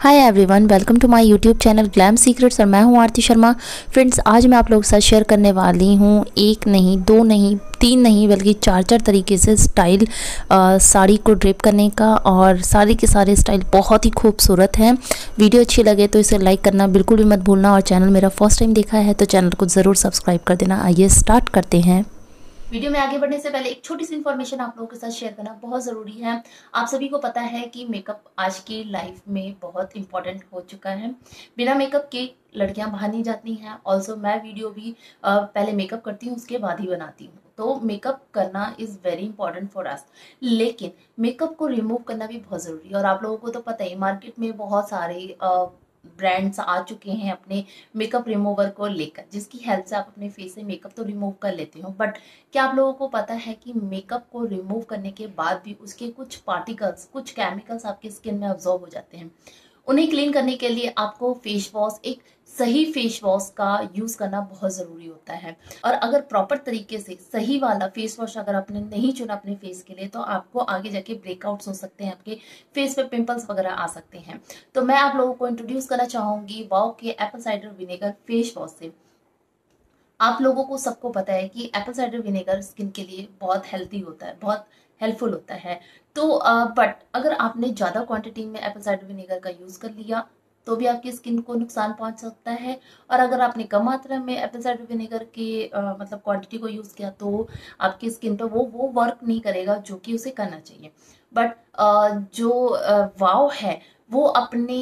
Hi everyone welcome to my YouTube channel glam secrets और मैं हूँ आरती शर्मा। फ्रेंड्स आज मैं आप लोगों के साथ शेयर करने वाली हूँ एक नहीं, दो नहीं, तीन नहीं, बल्कि चार चार तरीके से स्टाइल साड़ी को ड्रेप करने का और साड़ी के सारे स्टाइल बहुत ही खूबसूरत हैं। वीडियो अच्छी लगे तो इसे लाइक करना बिल्कुल भी मत भूलना और चैनल मेरा फ़र्स्ट टाइम देखा है तो चैनल को ज़रूर सब्सक्राइब कर देना। आइए स्टार्ट करते हैं। वीडियो में आगे बढ़ने से पहले एक छोटी सी इन्फॉर्मेशन आप लोगों के साथ शेयर करना बहुत ज़रूरी है। आप सभी को पता है कि मेकअप आज की लाइफ में बहुत इंपॉर्टेंट हो चुका है। बिना मेकअप के लड़कियाँ बाहर नहीं जाती हैं। ऑल्सो मैं वीडियो भी पहले मेकअप करती हूँ, उसके बाद ही बनाती हूँ। तो मेकअप करना is very important for us लेकिन मेकअप को रिमूव करना भी बहुत ज़रूरी है। और आप लोगों को तो पता ही मार्केट में बहुत सारे ब्रांड्स आ चुके हैं अपने मेकअप रिमूवर को लेकर, जिसकी हेल्प से आप अपने फेस से मेकअप तो रिमूव कर लेते हो बट क्या आप लोगों को पता है कि मेकअप को रिमूव करने के बाद भी उसके कुछ पार्टिकल्स कुछ केमिकल्स आपके स्किन में ऑब्जॉर्व हो जाते हैं। उन्हें क्लीन करने के लिए आपको फेस वॉश एक सही फेस वॉश का यूज़ करना बहुत ज़रूरी होता है। और अगर प्रॉपर तरीके से सही वाला फेस वॉश अगर आपने नहीं चुना अपने फेस के लिए तो आपको आगे जाके ब्रेकआउट्स हो सकते हैं, आपके फेस पे पिंपल्स वगैरह आ सकते हैं। तो मैं आप लोगों को इंट्रोड्यूस करना चाहूँगी वाओ के apple cider vinegar face wash से। आप लोगों को सबको पता है कि एप्पल साइडर विनेगर स्किन के लिए बहुत हेल्थी होता है, बहुत हेल्पफुल होता है। तो बट अगर आपने ज़्यादा क्वांटिटी में एप्पल साइडर विनेगर का यूज़ कर लिया तो भी आपकी स्किन को नुकसान पहुँच सकता है। और अगर आपने कम मात्रा में एप्पल साइडर विनेगर के मतलब क्वांटिटी को यूज़ किया तो आपकी स्किन पर वो वो वर्क नहीं करेगा जो कि उसे करना चाहिए। बट जो वाव है, वो अपने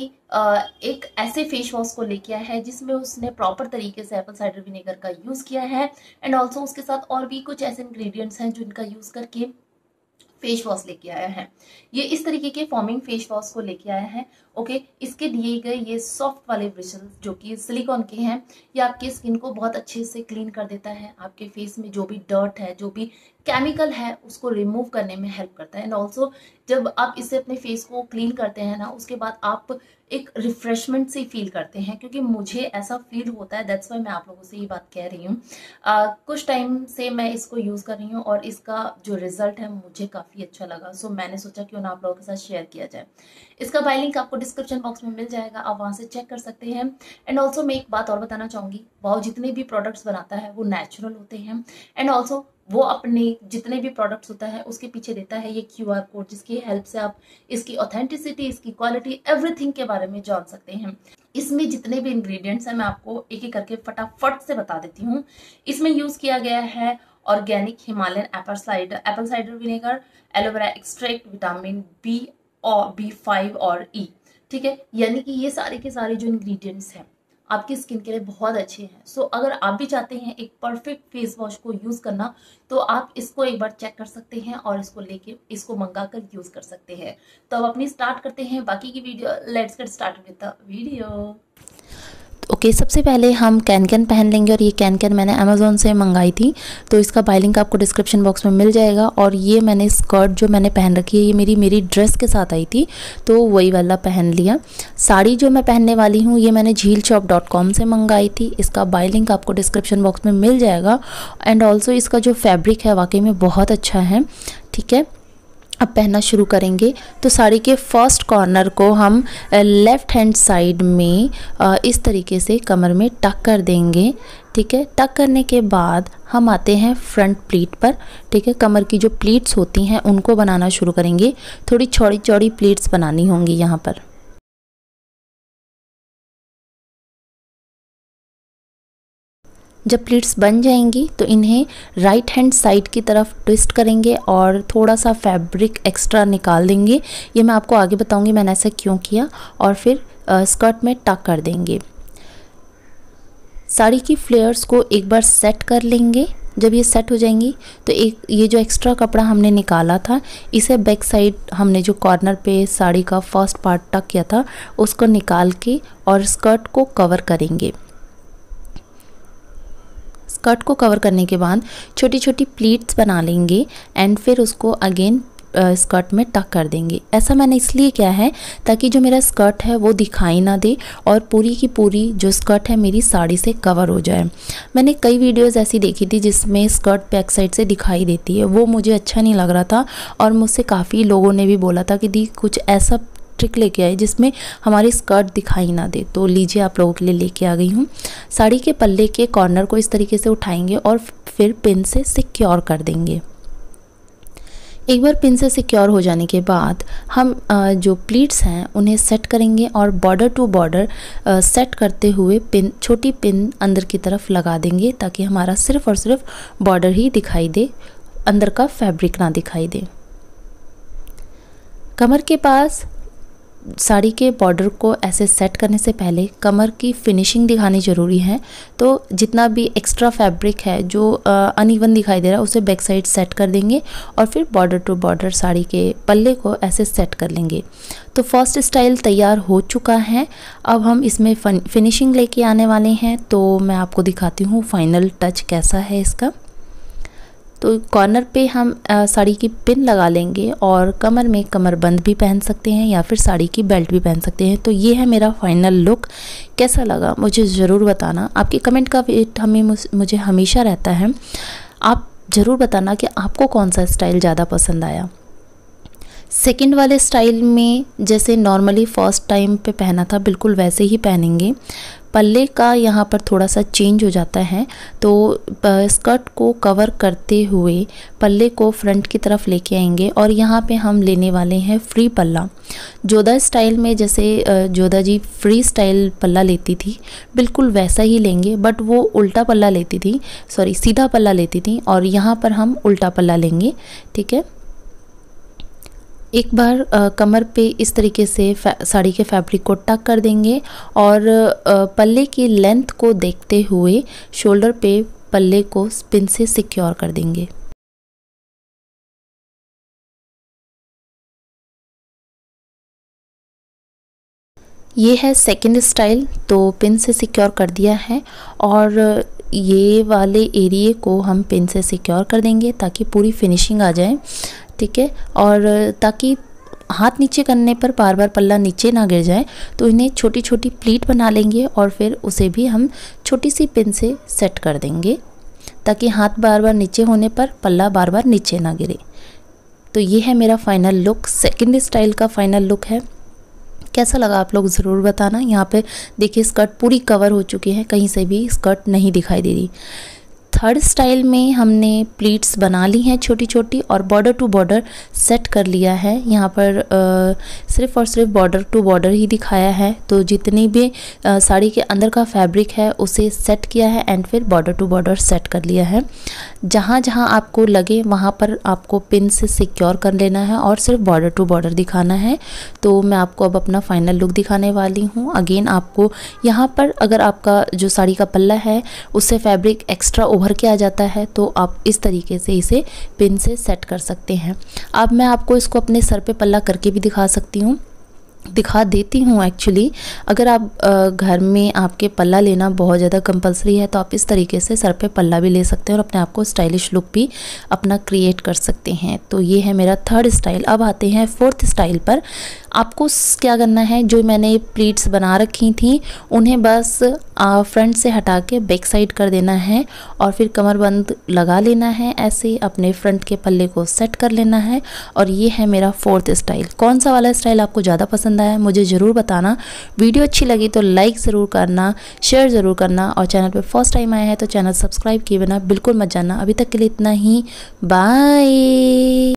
एक ऐसे फेस वॉश को लेके आया है जिसमें उसने प्रॉपर तरीके से एप्पल साइडर विनेगर का यूज़ किया है। एंड ऑल्सो उसके साथ और भी कुछ ऐसे इंग्रेडिएंट्स हैं जिनका यूज़ करके फेस वॉश लेके आया है। ये इस तरीके के फॉर्मिंग फेस वॉश को लेके आया है। ओके इसके दिए गए ये सॉफ्ट वाले ब्रिशल जो कि सिलिकॉन के हैं, ये आपके स्किन को बहुत अच्छे से क्लीन कर देता है। आपके फेस में जो भी डर्ट है, जो भी केमिकल है, उसको रिमूव करने में हेल्प करता है। एंड ऑल्सो जब आप इससे अपने फेस को क्लीन करते हैं ना, उसके बाद आप एक रिफ्रेशमेंट से फील करते हैं, क्योंकि मुझे ऐसा फील होता है दैट्स वाई मैं आप लोगों से ये बात कह रही हूँ। कुछ टाइम से मैं इसको यूज़ कर रही हूँ और इसका जो रिज़ल्ट है, मुझे काफ़ी अच्छा लगा। सो मैंने सोचा क्यों ना आप लोगों के साथ शेयर किया जाए। इसका बाई लिंक आपको डिस्क्रिप्शन बॉक्स में मिल जाएगा, आप वहाँ से चेक कर सकते हैं। एंड ऑल्सो मैं एक बात और बताना चाहूँगी वाओ जितने भी प्रोडक्ट्स बनाता है, वो नेचुरल होते हैं। एंड ऑल्सो वो अपने जितने भी प्रोडक्ट्स होता है उसके पीछे देता है ये क्यू आर कोड जिसकी हेल्प से आप इसकी ऑथेंटिसिटी इसकी क्वालिटी एवरीथिंग के बारे में जान सकते हैं। इसमें जितने भी इंग्रेडिएंट्स हैं मैं आपको एक एक करके फटाफट से बता देती हूँ। इसमें यूज़ किया गया है organic Himalayan apple cider apple cider vinegar aloe vera extract vitamin B और बी फाइव और ई e, ठीक है? यानी कि ये सारे के सारे जो इंग्रेडिएंट्स हैं आपकी स्किन के लिए बहुत अच्छे हैं। सो so, अगर आप भी चाहते हैं एक परफेक्ट फेस वॉश को यूज़ करना तो आप इसको एक बार चेक कर सकते हैं और इसको लेके इसको मंगा कर यूज़ कर सकते हैं। तो अब अपनी स्टार्ट करते हैं। बाकी की video let's get start with the video okay okay, सबसे पहले हम कैन कैन पहन लेंगे और ये कैन कैन मैंने अमेज़ोन से मंगाई थी तो इसका बाई लिंक आपको डिस्क्रिप्शन बॉक्स में मिल जाएगा और ये मैंने स्कर्ट जो मैंने पहन रखी है ये मेरी मेरी ड्रेस के साथ आई थी तो वही वाला पहन लिया। साड़ी जो मैं पहनने वाली हूँ ये मैंने झील शॉप डॉट कॉम से मंगाई थी इसका बाई लिंक आपको डिस्क्रिप्शन बॉक्स में मिल जाएगा। एंड ऑल्सो इसका जो फैब्रिक है वाकई में बहुत अच्छा है ठीक है? अब पहनना शुरू करेंगे। तो साड़ी के फ़र्स्ट कॉर्नर को हम लेफ़्ट हैंड साइड में इस तरीके से कमर में टक कर देंगे। ठीक है? टक करने के बाद हम आते हैं फ्रंट प्लीट पर। ठीक है? कमर की जो प्लीट्स होती हैं, उनको बनाना शुरू करेंगे। थोड़ी चौड़ी चौड़ी प्लीट्स बनानी होंगी यहाँ पर। जब प्लेट्स बन जाएँगी तो इन्हें राइट हैंड साइड की तरफ़ ट्विस्ट करेंगे और थोड़ा सा फैब्रिक एक्स्ट्रा निकाल देंगे। ये मैं आपको आगे बताऊँगी मैंने ऐसा क्यों किया और फिर स्कर्ट में टक कर देंगे। साड़ी की फ्लेयर्स को एक बार सेट कर लेंगे। जब ये सेट हो जाएँगी तो एक, ये जो एक्स्ट्रा कपड़ा हमने निकाला था, इसे बैक साइड हमने जो कॉर्नर पे साड़ी का फ़र्स्ट पार्ट टक किया था, उसको निकाल के और स्कर्ट को कवर करेंगे। स्कर्ट को कवर करने के बाद छोटी छोटी प्लीट्स बना लेंगे एंड फिर उसको अगेन स्कर्ट में टक कर देंगे। ऐसा मैंने इसलिए किया है ताकि जो मेरा स्कर्ट है वो दिखाई ना दे और पूरी की पूरी जो स्कर्ट है मेरी साड़ी से कवर हो जाए। मैंने कई वीडियोस ऐसी देखी थी जिसमें स्कर्ट बैक साइड से दिखाई देती है। वो मुझे अच्छा नहीं लग रहा था और मुझसे काफ़ी लोगों ने भी बोला था कि दी कुछ ऐसा ट्रिक लेके आई जिसमें हमारी स्कर्ट दिखाई ना दे। तो लीजिए आप लोगों के लिए लेके आ गई हूँ। साड़ी के पल्ले के कॉर्नर को इस तरीके से उठाएँगे और फिर पिन से सिक्योर कर देंगे। एक बार पिन से सिक्योर हो जाने के बाद हम जो प्लीट्स हैं, उन्हें सेट करेंगे और बॉर्डर टू बॉर्डर सेट करते हुए पिन छोटी पिन अंदर की तरफ़ लगा देंगे ताकि हमारा सिर्फ़ और सिर्फ़ बॉर्डर ही दिखाई दे, अंदर का फैब्रिक ना दिखाई दे। कमर के पास साड़ी के बॉर्डर को ऐसे सेट करने से पहले कमर की फिनिशिंग दिखानी ज़रूरी है। तो जितना भी एक्स्ट्रा फैब्रिक है, जो अनइवन दिखाई दे रहा है, उसे बैक साइड सेट कर देंगे और फिर बॉर्डर टू बॉर्डर साड़ी के पल्ले को ऐसे सेट कर लेंगे। तो फ़र्स्ट स्टाइल तैयार हो चुका है। अब हम इसमें फिनिशिंग लेके आने वाले हैं। तो मैं आपको दिखाती हूँ फाइनल टच कैसा है इसका। तो कॉर्नर पे हम साड़ी की पिन लगा लेंगे और कमर में कमर बंद भी पहन सकते हैं या फिर साड़ी की बेल्ट भी पहन सकते हैं। तो ये है मेरा फाइनल लुक कैसा लगा मुझे ज़रूर बताना। आपके कमेंट का वेट हमें मुझे हमेशा रहता है। आप ज़रूर बताना कि आपको कौन सा स्टाइल ज़्यादा पसंद आया। सेकंड वाले स्टाइल में जैसे नॉर्मली फ़र्स्ट टाइम पे पहना था, बिल्कुल वैसे ही पहनेंगे। पल्ले का यहाँ पर थोड़ा सा चेंज हो जाता है। तो स्कर्ट को कवर करते हुए पल्ले को फ्रंट की तरफ़ लेके आएँगे और यहाँ पे हम लेने वाले हैं फ्री पल्ला। जोधा स्टाइल में जैसे जोधा जी फ्री स्टाइल पल्ला लेती थी, बिल्कुल वैसा ही लेंगे बट वो उल्टा पल्ला लेती थी सॉरी सीधा पल्ला लेती थी और यहाँ पर हम उल्टा पल्ला लेंगे, ठीक है? एक बार आ, कमर पे इस तरीके से साड़ी के फैब्रिक को टक कर देंगे और आ, पल्ले की लेंथ को देखते हुए शोल्डर पे पल्ले को स्पिन से सिक्योर कर देंगे। ये है सेकंड स्टाइल तो पिन से सिक्योर कर दिया है और ये वाले एरिए को हम पिन से सिक्योर कर देंगे ताकि पूरी फिनिशिंग आ जाए। ठीक है? और ताकि हाथ नीचे करने पर बार बार पल्ला नीचे ना गिर जाए तो इन्हें छोटी छोटी प्लीट बना लेंगे और फिर उसे भी हम छोटी सी पिन से सेट कर देंगे, ताकि हाथ बार बार नीचे होने पर पल्ला बार बार नीचे ना गिरे। तो ये है मेरा फाइनल लुक, सेकंड स्टाइल का फाइनल लुक है। कैसा लगा आप लोग ज़रूर बताना। यहाँ पे देखिए स्कर्ट पूरी कवर हो चुकी है, कहीं से भी स्कर्ट नहीं दिखाई दे रही। थर्ड स्टाइल में हमने प्लीट्स बना ली हैं छोटी छोटी और बॉर्डर टू बॉर्डर सेट कर लिया है। यहाँ पर आ, सिर्फ़ और सिर्फ़ बॉर्डर टू बॉर्डर ही दिखाया है। तो जितनी भी आ, साड़ी के अंदर का फैब्रिक है उसे सेट किया है एंड फिर बॉर्डर टू बॉर्डर सेट कर लिया है। जहाँ जहाँ आपको लगे वहाँ पर आपको पिन से सिक्योर कर लेना है और सिर्फ़ बॉर्डर टू बॉर्डर दिखाना है। तो मैं आपको अब अपना फाइनल लुक दिखाने वाली हूँ। अगेन आपको यहाँ पर अगर आपका जो साड़ी का पल्ला है उससे फैब्रिक एक्स्ट्रा ओवर उभर के आ जाता है तो आप इस तरीके से इसे पिन से सेट कर सकते हैं। अब मैं आपको इसको अपने सर पे पल्ला करके भी दिखा सकती हूँ। दिखा देती हूँ एक्चुअली अगर आप घर में आपके पल्ला लेना बहुत ज़्यादा कंपलसरी है तो आप इस तरीके से सर पे पल्ला भी ले सकते हैं और अपने आप को स्टाइलिश लुक भी अपना क्रिएट कर सकते हैं। तो ये है मेरा थर्ड स्टाइल अब आते हैं फोर्थ स्टाइल पर। आपको क्या करना है? जो मैंने प्लीट्स बना रखी थी, उन्हें बस फ्रंट से हटा के बैक साइड कर देना है और फिर कमर बंद लगा लेना है ऐसे, अपने फ्रंट के पल्ले को सेट कर लेना है। और ये है मेरा फोर्थ स्टाइल। कौन सा वाला स्टाइल आपको ज़्यादा पसंद आया, मुझे ज़रूर बताना। वीडियो अच्छी लगी तो लाइक ज़रूर करना, शेयर ज़रूर करना और चैनल पर फ़र्स्ट टाइम आया है तो चैनल सब्सक्राइब किए बिना बिल्कुल मत जाना। अभी तक के लिए इतना ही। बाय।